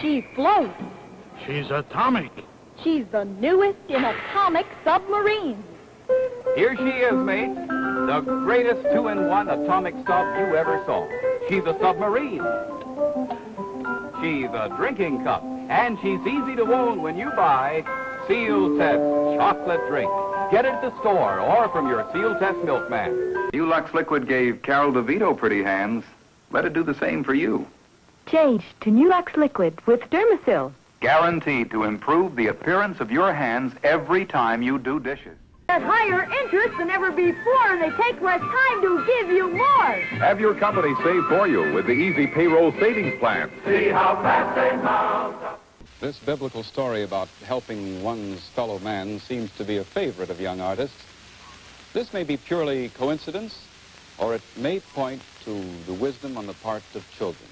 She floats. She's atomic. She's the newest in atomic submarines. Here she is, mate. The greatest two-in-one atomic sub you ever saw. She's a submarine. She's a drinking cup. And she's easy to own when you buy Sealtest chocolate drink. Get it at the store or from your Sealtest milkman. New Lux Liquid gave Carol DeVito pretty hands. Let it do the same for you. Change to New Lux Liquid with Dermasil. Guaranteed to improve the appearance of your hands every time you do dishes. At higher interest than ever before, and they take less time to give you more. Have your company save for you with the Easy Payroll Savings Plan. See how fast they mount up. This biblical story about helping one's fellow man seems to be a favorite of young artists. This may be purely coincidence, or it may point to the wisdom on the part of children.